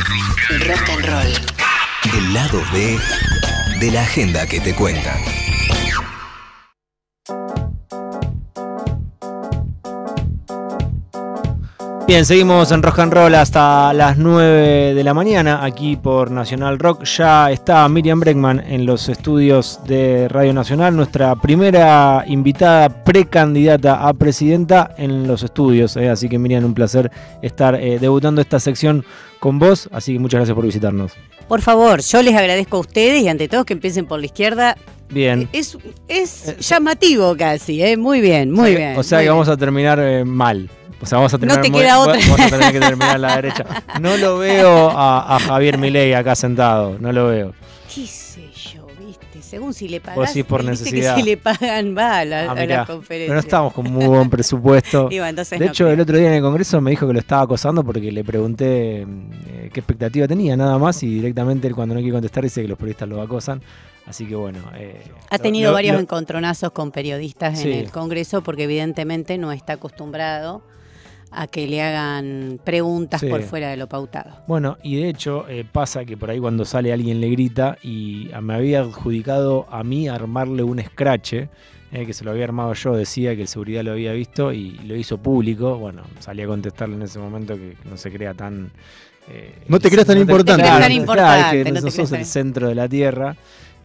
Rock and roll. El lado B de la agenda que te cuentan. Bien, seguimos en Rock and Roll hasta las 9 de la mañana aquí por Nacional Rock. Ya está Miriam Bregman en los estudios de Radio Nacional, nuestra primera invitada precandidata a presidenta en los estudios. eh. Así que Miriam, un placer estar eh, debutando esta sección con vos. Así que muchas gracias por visitarnos. Por favor, yo les agradezco a ustedes y ante todos que empiecen por la izquierda. Bien. Es, es llamativo casi, ¿eh? Muy bien, muy bien. O sea que bien. vamos a terminar eh, mal. O sea, vamos a No terminar te muy- queda otra. Vamos a tener que terminar a la derecha. No lo veo a, a Javier Milei acá sentado. No lo veo. ¿Qué sé yo, viste? Según si le pagan. decís por necesidad. Que si le pagan va a, la, Ah, a mirá. las conferencias. Pero no estamos con muy buen presupuesto. Entonces De no hecho, creo. el otro día en el Congreso me dijo que lo estaba acosando porque le pregunté eh, qué expectativa tenía, nada más, y directamente él cuando no quiere contestar dice que los periodistas lo acosan. Así que bueno. eh, Ha tenido lo- varios lo- encontronazos con periodistas Sí. en el Congreso porque evidentemente no está acostumbrado a que le hagan preguntas Sí. por fuera de lo pautado. Bueno, y de hecho eh, pasa que por ahí cuando sale alguien le grita y me había adjudicado a mí armarle un escrache, eh, que se lo había armado yo, decía que el seguridad lo había visto y lo hizo público. Bueno, salí a contestarle en ese momento que no se crea tan... eh, No te creas tan importante. claro, No te creas tan claro, importante, que no sos el tan- centro de la Tierra.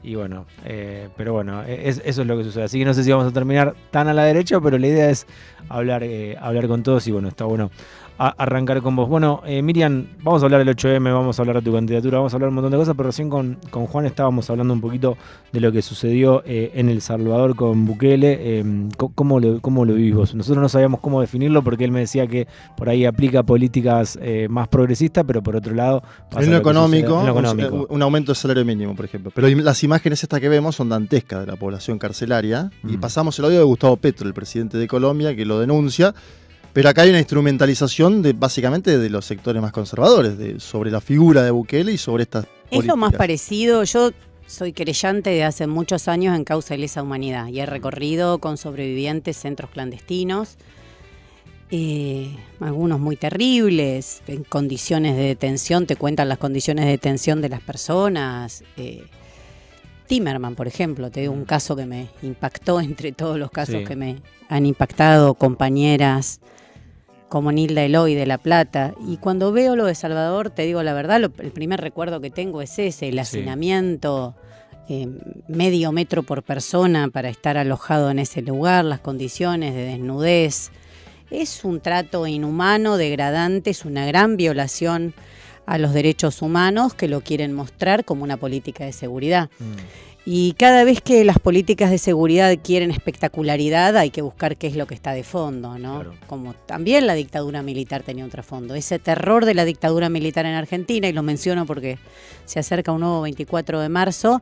Y bueno, eh, pero bueno, es- eso es lo que sucede. Así que no sé si vamos a terminar tan a la derecha, pero la idea es hablar, eh, hablar con todos y bueno, está bueno a- arrancar con vos. Bueno, eh, Miriam, vamos a hablar del 8M, vamos a hablar de tu candidatura, vamos a hablar un montón de cosas, pero recién con, con Juan estábamos hablando un poquito de lo que sucedió eh, en El Salvador con Bukele. eh, co- ¿cómo, lo, ¿Cómo lo vivís vos? Nosotros no sabíamos cómo definirlo porque él me decía que por ahí aplica políticas eh, más progresistas, pero por otro lado... pasa En lo en económico. Un, aumento del salario mínimo, por ejemplo. Pero las imágenes estas que vemos son dantescas de la población carcelaria. Y Mm. pasamos el audio de Gustavo Petro, el presidente de Colombia, que lo denuncia. Pero acá hay una instrumentalización de básicamente de los sectores más conservadores, de, sobre la figura de Bukele y sobre estas Es lo más parecido. Yo soy querellante de hace muchos años en causa de lesa humanidad y he recorrido con sobrevivientes centros clandestinos, eh, algunos muy terribles, en condiciones de detención, te cuentan las condiciones de detención de las personas. eh, Timerman, por ejemplo, te digo un caso que me impactó entre todos los casos Sí. que me han impactado, compañeras como Nilda Eloy de La Plata. Y cuando veo lo de Salvador, te digo la verdad, lo- el primer recuerdo que tengo es ese, el hacinamiento, eh, medio metro por persona para estar alojado en ese lugar, las condiciones de desnudez. Es un trato inhumano, degradante, es una gran violación a los derechos humanos que lo quieren mostrar como una política de seguridad. Y cada vez que las políticas de seguridad quieren espectacularidad, hay que buscar qué es lo que está de fondo, ¿no? Claro. Como también la dictadura militar tenía un trasfondo. Ese terror de la dictadura militar en Argentina, y lo menciono porque se acerca un nuevo 24 de marzo,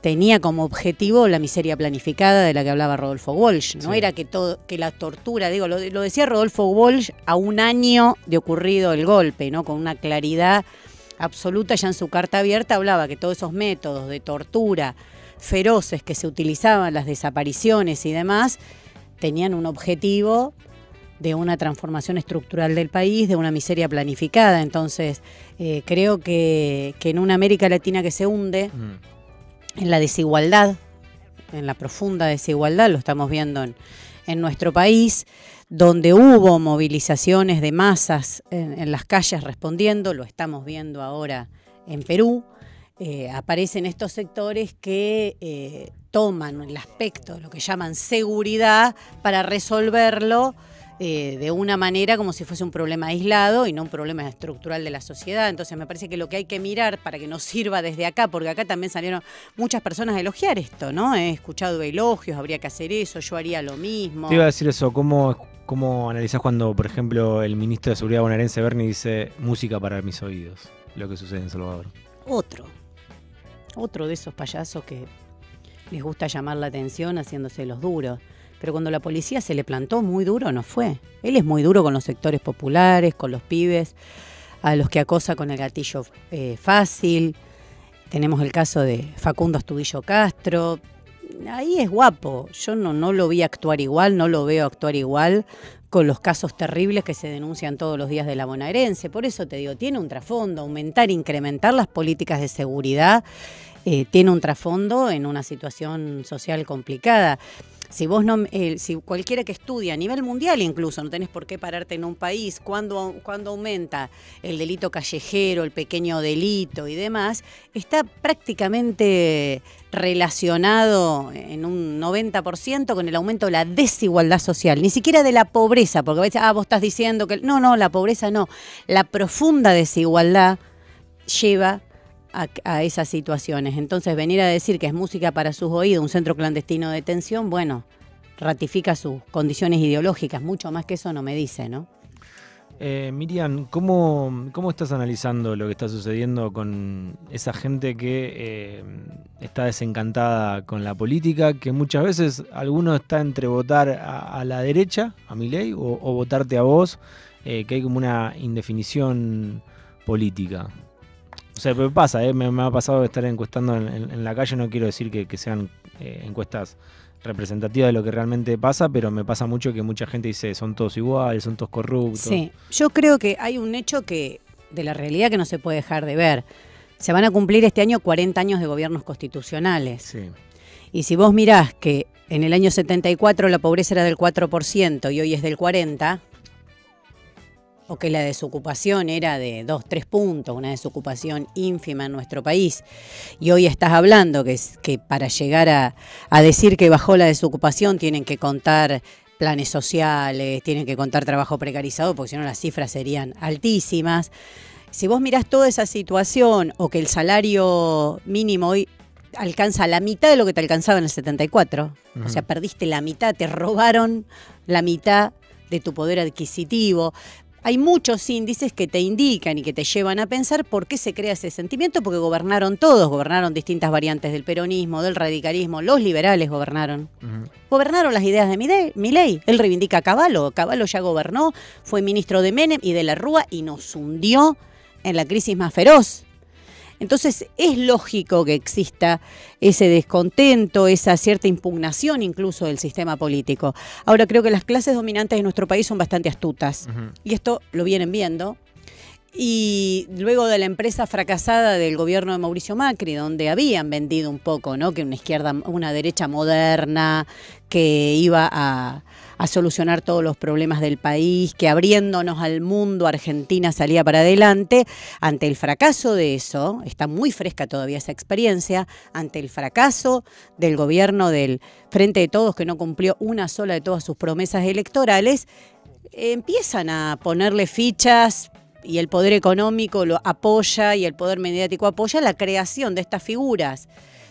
tenía como objetivo la miseria planificada de la que hablaba Rodolfo Walsh. No Sí. era que todo, que la tortura, digo, lo, lo decía Rodolfo Walsh a un año de ocurrido el golpe, ¿no? Con una claridad absoluta, ya en su carta abierta hablaba que todos esos métodos de tortura feroces que se utilizaban, las desapariciones y demás, tenían un objetivo de una transformación estructural del país, de una miseria planificada. Entonces, eh, creo que, que en una América Latina que se hunde, Mm. en la desigualdad, en la profunda desigualdad, lo estamos viendo en, en nuestro país, donde hubo movilizaciones de masas en, en las calles respondiendo, lo estamos viendo ahora en Perú, eh, aparecen estos sectores que eh, toman el aspecto lo que llaman seguridad para resolverlo eh, de una manera como si fuese un problema aislado y no un problema estructural de la sociedad. Entonces me parece que lo que hay que mirar para que nos sirva desde acá, porque acá también salieron muchas personas a elogiar esto, ¿no? He escuchado elogios, habría que hacer eso, yo haría lo mismo. Te iba a decir eso, ¿cómo, cómo analizás cuando, por ejemplo, el ministro de Seguridad bonaerense Bernie dice música para mis oídos? Lo que sucede en Salvador. Otro, otro de esos payasos que les gusta llamar la atención haciéndose los duros. Pero cuando la policía se le plantó muy duro, no fue. Él es muy duro con los sectores populares, con los pibes, a los que acosa con el gatillo eh, fácil. Tenemos el caso de Facundo Astudillo Castro. Ahí es guapo. Yo no, no lo vi actuar igual, no lo veo actuar igual con los casos terribles que se denuncian todos los días de la bonaerense. Por eso te digo, tiene un trasfondo, aumentar, incrementar las políticas de seguridad, eh, tiene un trasfondo en una situación social complicada. Si vos no, eh, si cualquiera que estudia a nivel mundial incluso, no tenés por qué pararte en un país, cuando, cuando aumenta el delito callejero, el pequeño delito y demás, está prácticamente relacionado en un 90% con el aumento de la desigualdad social, ni siquiera de la pobreza, porque a veces, ah, vos estás diciendo que... No, no, la pobreza no. La profunda desigualdad lleva a, esas situaciones. Entonces, venir a decir que es música para sus oídos, un centro clandestino de detención, bueno, ratifica sus condiciones ideológicas. Mucho más que eso no me dice, ¿no? Eh, Miriam, ¿cómo, ¿cómo, estás analizando lo que está sucediendo con esa gente que eh, está desencantada con la política, que muchas veces alguno está entre votar a, la derecha, a mi ley, o, votarte a vos, eh, que hay como una indefinición política? O sea, me pasa, ¿eh? me, ha pasado de estar encuestando en, la calle, no quiero decir que, sean eh, encuestas representativas de lo que realmente pasa, pero me pasa mucho que mucha gente dice son todos iguales, son todos corruptos. Sí, yo creo que hay un hecho que de la realidad que no se puede dejar de ver. Se van a cumplir este año 40 años de gobiernos constitucionales. Sí. Y si vos mirás que en el año 74 la pobreza era del 4% y hoy es del 40%, o que la desocupación era de 2, 3 puntos, una desocupación ínfima en nuestro país, y hoy estás hablando que, que para llegar a, a decir que bajó la desocupación tienen que contar planes sociales, tienen que contar trabajo precarizado, porque si no las cifras serían altísimas. Si vos mirás toda esa situación o que el salario mínimo hoy alcanza la mitad de lo que te alcanzaba en el 74, o sea, perdiste la mitad, te robaron la mitad de tu poder adquisitivo hay muchos índices que te indican y que te llevan a pensar por qué se crea ese sentimiento, porque gobernaron todos, gobernaron distintas variantes del peronismo, del radicalismo, los liberales gobernaron. Gobernaron las ideas de Milei. Él reivindica a Caballo, Caballo ya gobernó, fue ministro de Menem y de la Rúa y nos hundió en la crisis más feroz. Entonces es lógico que exista ese descontento, esa cierta impugnación incluso del sistema político. Ahora creo que las clases dominantes de nuestro país son bastante astutas y esto lo vienen viendo. Y luego de la empresa fracasada del gobierno de Mauricio Macri, donde habían vendido un poco, ¿no? Que una izquierda, una derecha moderna, que iba a, a solucionar todos los problemas del país, que abriéndonos al mundo Argentina salía para adelante. Ante el fracaso de eso, está muy fresca todavía esa experiencia, ante el fracaso del gobierno del Frente de Todos que no cumplió una sola de todas sus promesas electorales, empiezan a ponerle fichas y el poder económico lo apoya y el poder mediático apoya la creación de estas figuras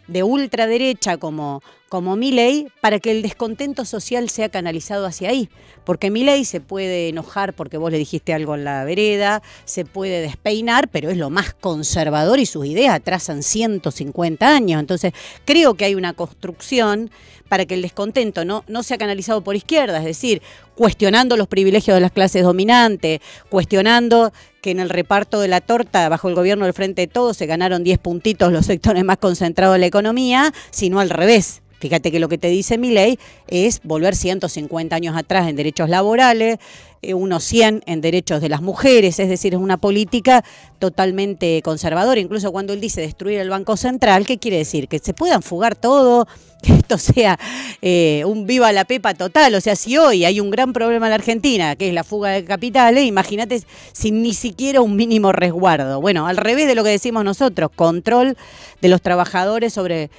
de ultraderecha como, como Milei para que el descontento social sea canalizado hacia ahí. Porque Milei se puede enojar porque vos le dijiste algo en la vereda, se puede despeinar, pero es lo más conservador y sus ideas atrasan 150 años. Entonces, creo que hay una construcción para que el descontento no, no sea canalizado por izquierda, es decir, cuestionando los privilegios de las clases dominantes, cuestionando que en el reparto de la torta bajo el gobierno del Frente de Todos se ganaron 10 puntitos los sectores más concentrados de la economía, sino al revés Fíjate que lo que te dice mi ley es volver 150 años atrás en derechos laborales, eh, unos 100 en derechos de las mujeres, es decir, es una política totalmente conservadora. Incluso cuando él dice destruir el Banco Central, ¿qué quiere decir? Que se puedan fugar todo, que esto sea eh, un viva la pepa total. O sea, si hoy hay un gran problema en la Argentina, que es la fuga de capitales, imagínate sin ni siquiera un mínimo resguardo. Bueno, al revés de lo que decimos nosotros, control de los trabajadores sobre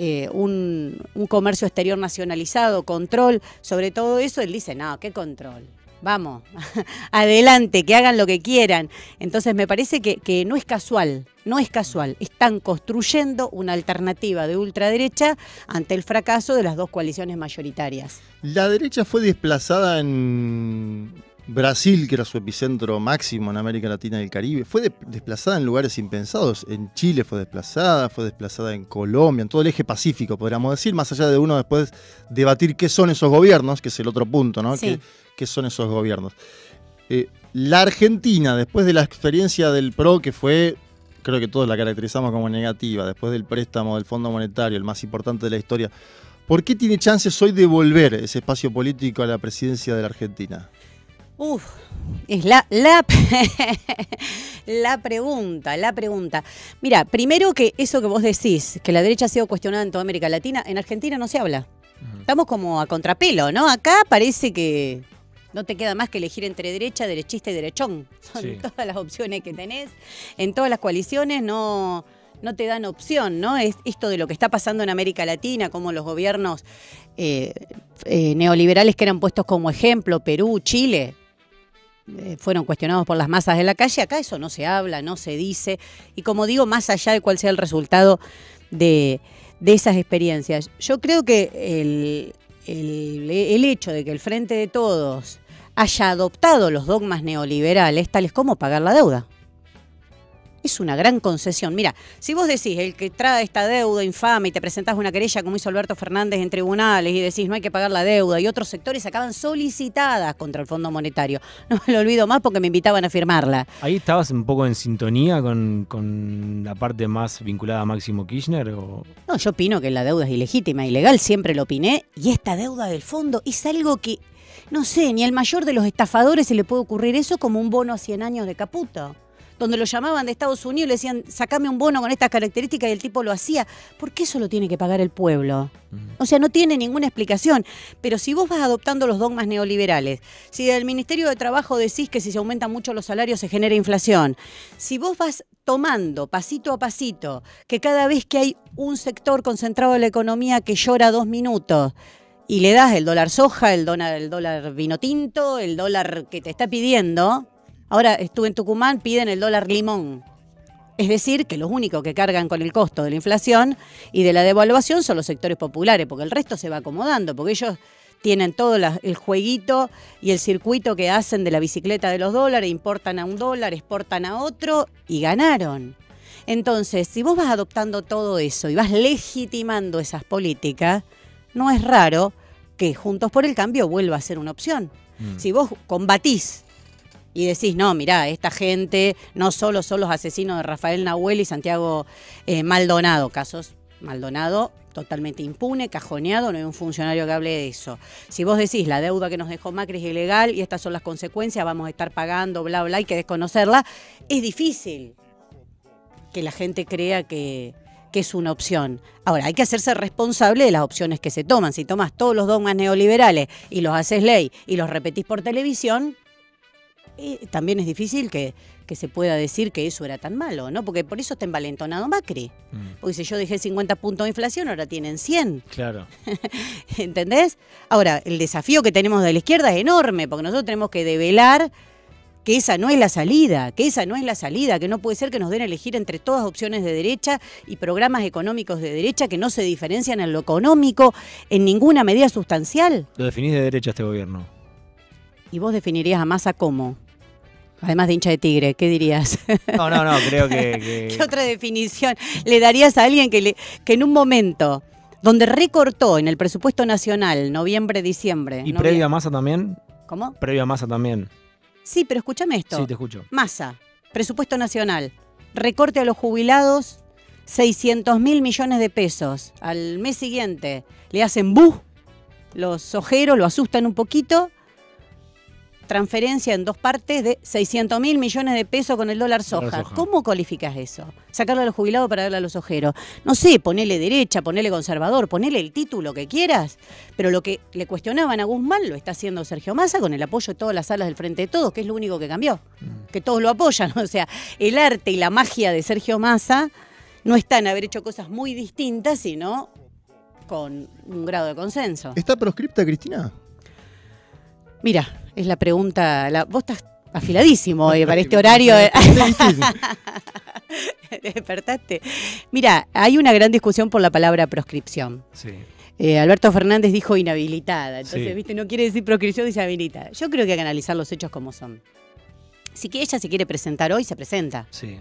eh, un, comercio exterior nacionalizado, control, sobre todo eso, él dice, no, ¿qué control? Vamos, adelante, que hagan lo que quieran. Entonces me parece que, que, no es casual, no es casual. Están construyendo una alternativa de ultraderecha ante el fracaso de las dos coaliciones mayoritarias. La derecha fue desplazada en Brasil, que era su epicentro máximo en América Latina y el Caribe, fue desplazada en lugares impensados. En Chile fue desplazada, fue desplazada en Colombia, en todo el eje pacífico, podríamos decir, más allá de uno después debatir qué son esos gobiernos, que es el otro punto, ¿no? ¿Qué, son esos gobiernos? Eh, la Argentina, después de la experiencia del PRO, que fue, creo que todos la caracterizamos como negativa, después del préstamo del Fondo Monetario, el más importante de la historia, ¿por qué tiene chances hoy de volver ese espacio político a la presidencia de la Argentina? Uf, es la, la, la pregunta, la pregunta. Mira, primero que eso que vos decís, que la derecha ha sido cuestionada en toda América Latina, en Argentina no se habla. Estamos como a contrapelo, ¿no? Acá parece que no te queda más que elegir entre derecha, derechista y derechón. Son Sí. todas las opciones que tenés. En todas las coaliciones no, no te dan opción, ¿no? Es esto de lo que está pasando en América Latina, como los gobiernos eh, eh, neoliberales que eran puestos como ejemplo, Perú, Chile, eh, fueron cuestionados por las masas de la calle. Acá eso no se habla, no se dice. Y como digo, más allá de cuál sea el resultado de, de esas experiencias, yo creo que el, el- el hecho de que el Frente de Todos haya adoptado los dogmas neoliberales, tales como pagar la deuda. Es una gran concesión. Mira, si vos decís el que trae esta deuda infame y te presentás una querella como hizo Alberto Fernández en tribunales y decís no hay que pagar la deuda y otros sectores acaban solicitadas contra el Fondo Monetario. No me lo olvido más porque me invitaban a firmarla. ¿Ahí estabas un poco en sintonía con, con la parte más vinculada a Máximo Kirchner? O... No, yo opino que la deuda es ilegítima, ilegal, siempre lo opiné. Y esta deuda del fondo es algo que, no sé, ni al mayor de los estafadores se le puede ocurrir eso como un bono a 100 años de Caputo. Donde lo llamaban de Estados Unidos y le decían, sacame un bono con estas características y el tipo lo hacía. ¿Por qué eso lo tiene que pagar el pueblo? O sea, no tiene ninguna explicación. Pero si vos vas adoptando los dogmas neoliberales, si del Ministerio de Trabajo decís que si se aumentan mucho los salarios se genera inflación, si vos vas tomando pasito a pasito que cada vez que hay un sector concentrado de la economía que llora dos minutos, y le das el dólar soja, el dólar, el dólar vino tinto, el dólar que te está pidiendo. Ahora estuve en Tucumán, piden el dólar limón. Es decir, que los únicos que cargan con el costo de la inflación y de la devaluación son los sectores populares, porque el resto se va acomodando, porque ellos tienen todo la- el jueguito y el circuito que hacen de la bicicleta de los dólares, importan a un dólar, exportan a otro y ganaron. Entonces, si vos vas adoptando todo eso y vas legitimando esas políticas, no es raro que Juntos por el Cambio vuelva a ser una opción. Si vos combatís y decís, no, mirá, esta gente no solo son los asesinos de Rafael Nahuel y Santiago eh, Maldonado, casos Maldonado totalmente impune, cajoneado, no hay un funcionario que hable de eso. Si vos decís la deuda que nos dejó Macri es ilegal y estas son las consecuencias, vamos a estar pagando, bla, bla, hay que desconocerla, es difícil que la gente crea que, que es una opción. Ahora, hay que hacerse responsable de las opciones que se toman. Si tomas todos los dogmas neoliberales y los haces ley y los repetís por televisión, eh, también es difícil que, que se pueda decir que eso era tan malo, ¿no? Porque por eso está envalentonado Macri. Mm, Porque si yo dejé 50 puntos de inflación, ahora tienen 100. Claro. ¿Entendés? Ahora, el desafío que tenemos de la izquierda es enorme, porque nosotros tenemos que develar que esa no es la salida, que esa no es la salida, que no puede ser que nos den a elegir entre todas opciones de derecha y programas económicos de derecha que no se diferencian en lo económico en ninguna medida sustancial. Lo definís de derecha este gobierno. ¿Y vos definirías a Massa como? Además de hincha de tigre, ¿qué dirías? No, no, no, creo que... que- ¿Qué otra definición le darías a alguien que, le, que en un momento donde recortó en el presupuesto nacional, noviembre, diciembre. ¿Y novie- previo a masa también? ¿Cómo? Previo a masa también. Sí, pero escúchame esto. Sí, te escucho. Masa, presupuesto nacional, recorte a los jubilados, 600 mil millones de pesos. Al mes siguiente le hacen bu, los ojeros lo asustan un poquito. Transferencia en dos partes de 600 mil millones de pesos con el dólar soja. soja. ¿Cómo cualificas eso? Sacarlo a los jubilados para darle a los ojeros. No sé, ponele derecha, ponele conservador, ponele el título que quieras. Pero lo que le cuestionaban a Guzmán lo está haciendo Sergio Massa con el apoyo de todas las salas del Frente de Todos, que es lo único que cambió que todos lo apoyan. O sea, el arte y la magia de Sergio Massa no está en haber hecho cosas muy distintas, sino con un grado de consenso. ¿Está proscripta, Cristina? Mira, es la pregunta. la- vos estás afiladísimo hoy para este horario. ¿Te despertaste? Mira, hay una gran discusión por la palabra proscripción. Sí. Eh, Alberto Fernández dijo inhabilitada. Entonces, Sí. viste, no quiere decir proscripción, dice habilitada. Yo creo que hay que analizar los hechos como son. Si que ella se quiere presentar hoy, se presenta. Sí.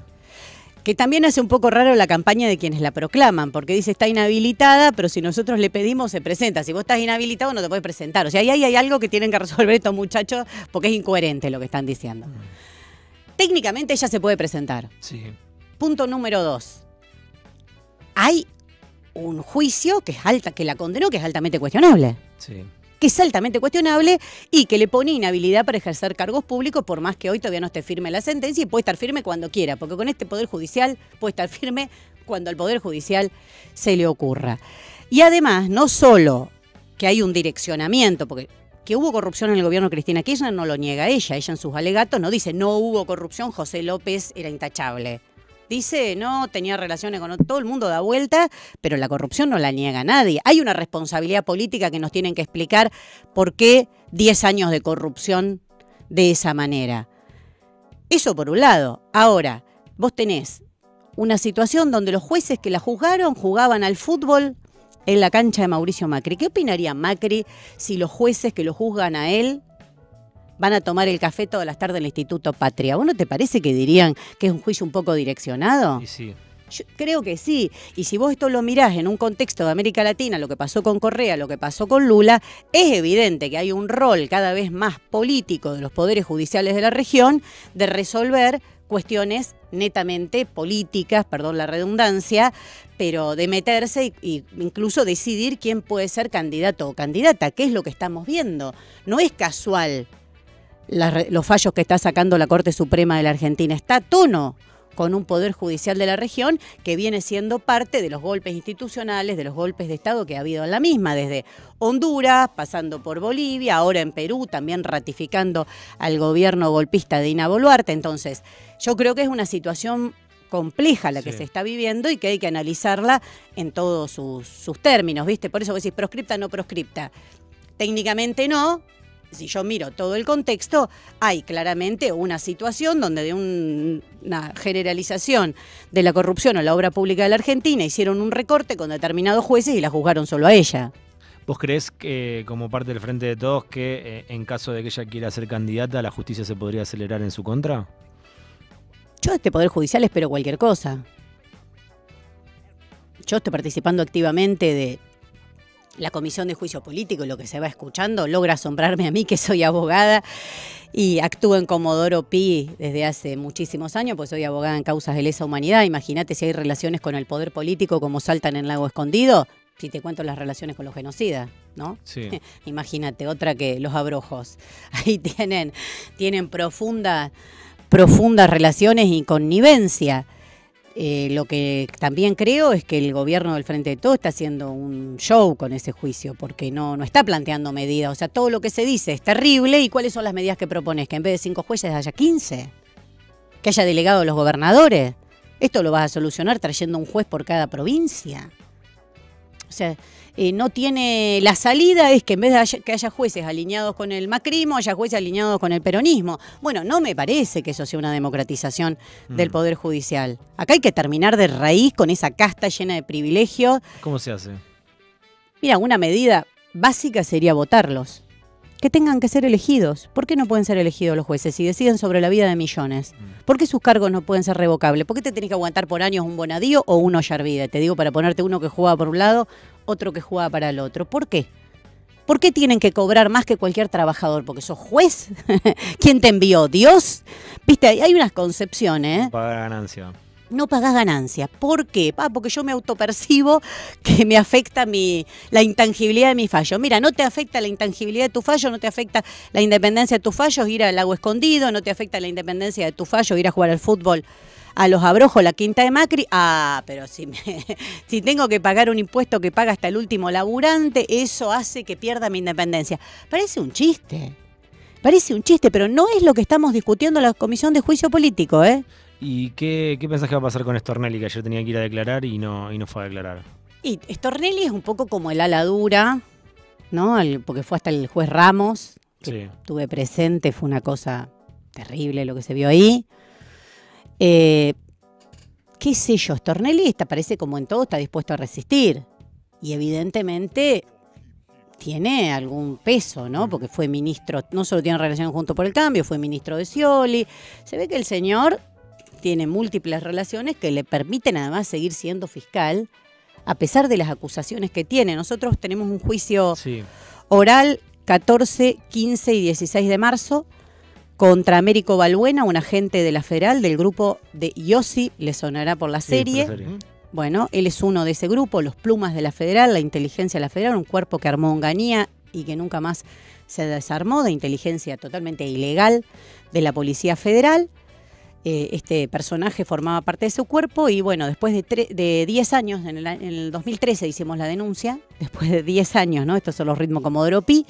Que también hace un poco raro la campaña de quienes la proclaman, porque dice está inhabilitada, pero si nosotros le pedimos, se presenta. Si vos estás inhabilitado, no te puedes presentar. O sea, ahí hay, algo que tienen que resolver estos muchachos, porque es incoherente lo que están diciendo. Técnicamente ella se puede presentar. Sí. Punto número dos. Hay un juicio que es alta, que la condenó, que es altamente cuestionable. Sí. Que es altamente cuestionable y que le pone inhabilidad para ejercer cargos públicos, por más que hoy todavía no esté firme la sentencia y puede estar firme cuando quiera, porque con este Poder Judicial puede estar firme cuando al Poder Judicial se le ocurra. Y además, no solo que hay un direccionamiento, porque que hubo corrupción en el gobierno de Cristina Kirchner no lo niega ella, ella en sus alegatos no dice no hubo corrupción, José López era intachable. Dice, no, tenía relaciones con todo el mundo da vuelta, pero la corrupción no la niega nadie. Hay una responsabilidad política que nos tienen que explicar por qué 10 años de corrupción de esa manera. Eso por un lado. Ahora, vos tenés una situación donde los jueces que la juzgaron jugaban al fútbol en la cancha de Mauricio Macri. ¿Qué opinaría Macri si los jueces que lo juzgan a él van a tomar el café todas las tardes en el Instituto Patria? ¿Vos no te parece que dirían que es un juicio un poco direccionado? Y sí. Yo creo que sí. Y si vos esto lo mirás en un contexto de América Latina, lo que pasó con Correa, lo que pasó con Lula, es evidente que hay un rol cada vez más político de los poderes judiciales de la región de resolver cuestiones netamente políticas, perdón la redundancia, pero de meterse e incluso decidir quién puede ser candidato o candidata, que es lo que estamos viendo. No es casual los fallos que está sacando la Corte Suprema de la Argentina, está a tono con un poder judicial de la región que viene siendo parte de los golpes institucionales, de los golpes de Estado que ha habido en la misma, desde Honduras, pasando por Bolivia, ahora en Perú, también ratificando al gobierno golpista de Ina Boluarte. Entonces, yo creo que es una situación compleja la que se está viviendo y que hay que analizarla en todos sus, sus términos, ¿viste? Por eso vos decís proscripta, no proscripta. Técnicamente no, si yo miro todo el contexto, hay claramente una situación donde de una generalización de la corrupción o la obra pública de la Argentina hicieron un recorte con determinados jueces y la juzgaron solo a ella. ¿Vos crees que, como parte del Frente de Todos, que eh, en caso de que ella quiera ser candidata, la justicia se podría acelerar en su contra? Yo de este Poder Judicial espero cualquier cosa. Yo estoy participando activamente de la Comisión de Juicio Político y lo que se va escuchando logra asombrarme a mí, que soy abogada y actúo en Comodoro Pi desde hace muchísimos años, pues soy abogada en causas de lesa humanidad. Imagínate si hay relaciones con el poder político como saltan en Lago Escondido, si te cuento las relaciones con los genocidas, ¿no? Sí. Imagínate, otra que los abrojos. Ahí tienen, tienen profundas relaciones y connivencia. Eh, lo que también creo es que el gobierno del Frente de Todo está haciendo un show con ese juicio, porque no, no está planteando medidas. O sea, todo lo que se dice es terrible. ¿Y cuáles son las medidas que propones? Que en vez de cinco jueces haya 15. Que haya delegado a los gobernadores. Esto lo vas a solucionar trayendo un juez por cada provincia. O sea, eh, no tiene. La salida es que en vez de que haya jueces alineados con el macrismo, haya jueces alineados con el peronismo. Bueno, no me parece que eso sea una democratización del mm. Poder Judicial. Acá hay que terminar de raíz con esa casta llena de privilegios. ¿Cómo se hace? Mira, una medida básica sería votarlos que tengan que ser elegidos. ¿Por qué no pueden ser elegidos los jueces si deciden sobre la vida de millones? Mm. ¿Por qué sus cargos no pueden ser revocables? ¿Por qué te tenés que aguantar por años un Bonadío o un Ollarvide? Te digo para ponerte uno que jugaba por un lado, otro que jugaba para el otro. ¿Por qué? ¿Por qué tienen que cobrar más que cualquier trabajador? ¿Porque sos juez? ¿Quién te envió? ¿Dios? Viste, hay unas concepciones. Pagar ganancia no pagás ganancia. ¿Por qué? porque yo me autopercibo que me afecta mi, la intangibilidad de mi fallo. Mira, no te afecta la intangibilidad de tu fallo, no te afecta la independencia de tus fallos, ir al lago escondido, no te afecta la independencia de tu fallo, ir a jugar al fútbol a los abrojos, la quinta de Macri. Ah, pero si, si tengo que pagar un impuesto que paga hasta el último laburante, eso hace que pierda mi independencia. Parece un chiste. Parece un chiste, pero no es lo que estamos discutiendo en la Comisión de Juicio Político, ¿eh? ¿Y qué, qué pensás que va a pasar con Stornelli, que ayer tenía que ir a declarar y no, y no fue a declarar? Y Stornelli es un poco como el ala dura, ¿no? porque fue hasta el juez Ramos, que estuve presente, fue una cosa terrible lo que se vio ahí. Eh, ¿Qué sé yo? Stornelli está, parece como en todo, está dispuesto a resistir. Y evidentemente tiene algún peso, ¿no? Porque fue ministro, no solo tiene relación junto por el cambio, fue ministro de Scioli. Se ve que el señor tiene múltiples relaciones que le permiten además seguir siendo fiscal, a pesar de las acusaciones que tiene. Nosotros tenemos un juicio oral 14, 15 y 16 de marzo contra Américo Balbuena, un agente de la Federal del grupo de Yossi, le sonará por la serie. Bueno, él es uno de ese grupo, los Plumas de la Federal, la Inteligencia de la Federal, un cuerpo que armó Onganía y que nunca más se desarmó, de inteligencia totalmente ilegal de la Policía Federal. Eh, este personaje formaba parte de su cuerpo y bueno, después de, de 10 años, en el, en el 2013 hicimos la denuncia, después de 10 años, ¿no? Estos son los ritmos como Pi,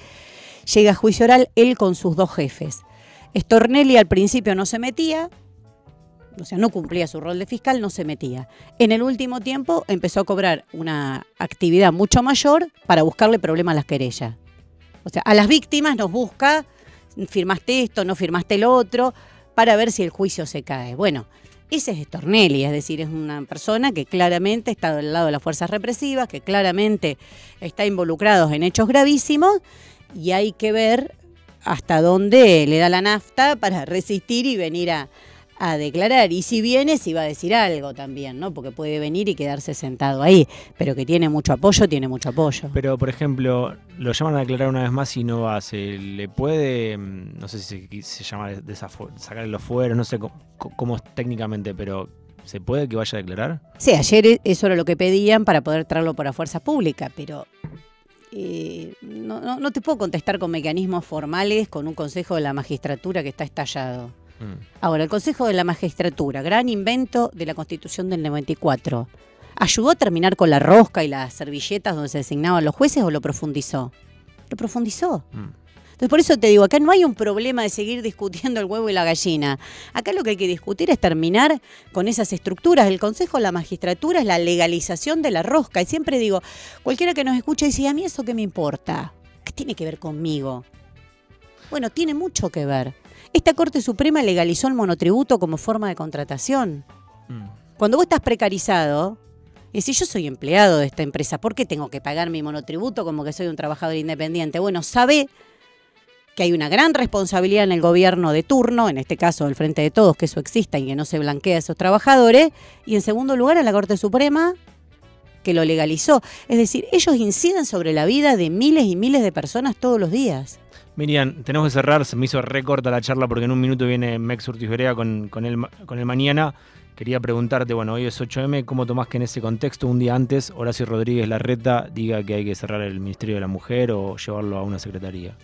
llega a juicio oral él con sus dos jefes. Stornelli al principio no se metía, o sea, no cumplía su rol de fiscal, no se metía. En el último tiempo empezó a cobrar una actividad mucho mayor para buscarle problemas a las querellas. O sea, a las víctimas nos busca, firmaste esto, no firmaste lo otro, para ver si el juicio se cae. Bueno, ese es Stornelli, es decir, es una persona que claramente está del lado de las fuerzas represivas, que claramente está involucrado en hechos gravísimos y hay que ver hasta dónde le da la nafta para resistir y venir a, a declarar. Y si viene, si va a decir algo también, ¿no? Porque puede venir y quedarse sentado ahí. Pero que tiene mucho apoyo, tiene mucho apoyo. Pero, por ejemplo, lo llaman a declarar una vez más y no va. ¿Se le puede, mm, no sé si se, llama sacarle los fuera, no sé cómo, es técnicamente, pero ¿se puede que vaya a declarar? Sí, ayer e, eso era lo que pedían para poder traerlo por la fuerza pública, pero eh, no, no, te puedo contestar con mecanismos formales, con un consejo de la magistratura que está estallado. Mm. Ahora, el Consejo de la Magistratura, gran invento de la Constitución del 94, ¿ayudó a terminar con la rosca y las servilletas donde se designaban los jueces o lo profundizó? Lo profundizó. Mm. Entonces, por eso te digo, acá no hay un problema de seguir discutiendo el huevo y la gallina. Acá lo que hay que discutir es terminar con esas estructuras. El Consejo la Magistratura es la legalización de la rosca. Y siempre digo, cualquiera que nos escuche dice, ¿a mí eso qué me importa? ¿Qué tiene que ver conmigo? Bueno, tiene mucho que ver. Esta Corte Suprema legalizó el monotributo como forma de contratación. Mm. Cuando vos estás precarizado, y si yo soy empleado de esta empresa, ¿por qué tengo que pagar mi monotributo como que soy un trabajador independiente? Bueno, sabe que hay una gran responsabilidad en el gobierno de turno, en este caso del Frente de Todos, que eso exista y que no se blanquee a esos trabajadores, y en segundo lugar a la Corte Suprema, que lo legalizó. Es decir, ellos inciden sobre la vida de miles y miles de personas todos los días. Miriam, tenemos que cerrar, se me hizo recorta la charla porque en un minuto viene Mex Urtiz con, con, el, con el mañana. Quería preguntarte, bueno, hoy es 8M, ¿cómo tomás que en ese contexto, un día antes, Horacio Rodríguez Larreta diga que hay que cerrar el Ministerio de la Mujer o llevarlo a una secretaría?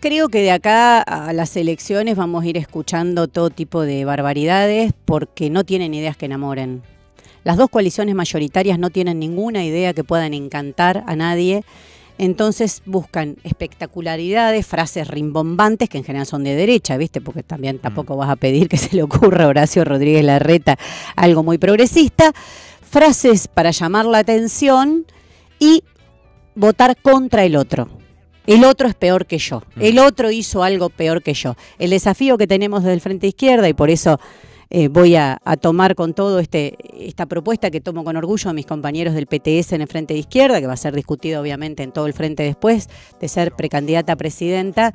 Creo que de acá a las elecciones vamos a ir escuchando todo tipo de barbaridades porque no tienen ideas que enamoren. Las dos coaliciones mayoritarias no tienen ninguna idea que puedan encantar a nadie entonces buscan espectacularidades, frases rimbombantes, que en general son de derecha, ¿viste? Porque también tampoco vas a pedir que se le ocurra a Horacio Rodríguez Larreta algo muy progresista. Frases para llamar la atención y votar contra el otro. El otro es peor que yo. El otro hizo algo peor que yo. El desafío que tenemos desde el Frente Izquierda, y por eso eh, voy a, tomar con todo este, esta propuesta que tomo con orgullo a mis compañeros del PTS en el Frente de Izquierda, que va a ser discutido obviamente en todo el Frente después de ser precandidata a presidenta,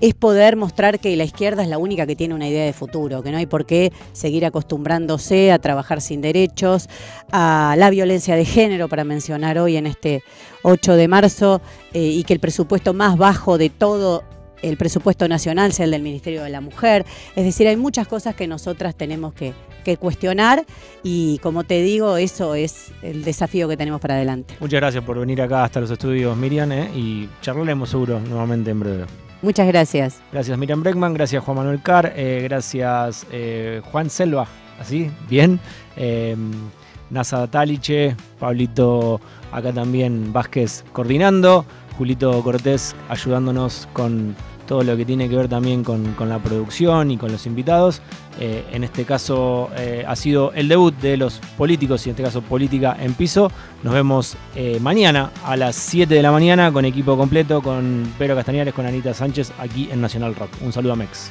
es poder mostrar que la izquierda es la única que tiene una idea de futuro, que no hay por qué seguir acostumbrándose a trabajar sin derechos, a la violencia de género, para mencionar hoy en este 8 de marzo, eh, y que el presupuesto más bajo de todo el presupuesto nacional sea el del Ministerio de la Mujer. Es decir, hay muchas cosas que nosotras tenemos que, cuestionar y como te digo, eso es el desafío que tenemos para adelante. Muchas gracias por venir acá hasta los estudios, Miriam, ¿eh? y charlaremos seguro nuevamente en breve. Muchas gracias. Gracias Miriam Breckman, gracias Juan Manuel Carr, eh, gracias eh, Juan Selva, así, bien. Nasa Taliche, Pablito acá también Vázquez coordinando, Julito Cortés ayudándonos con todo lo que tiene que ver también con, la producción y con los invitados. Eh, en este caso eh, ha sido el debut de los políticos y en este caso Política en Piso. Nos vemos eh, mañana a las 7 de la mañana con equipo completo, con Pedro Castañares, con Anita Sánchez aquí en Nacional Rock. Un saludo a Mex.